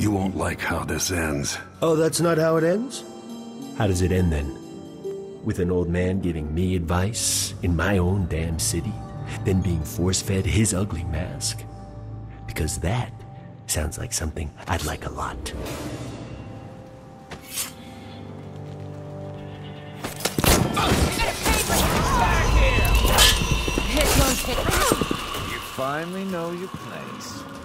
You won't like how this ends. Oh, that's not how it ends? How does it end then? With an old man giving me advice in my own damn city, then being force fed his ugly mask? Because that sounds like something I'd like a lot. You finally know your place.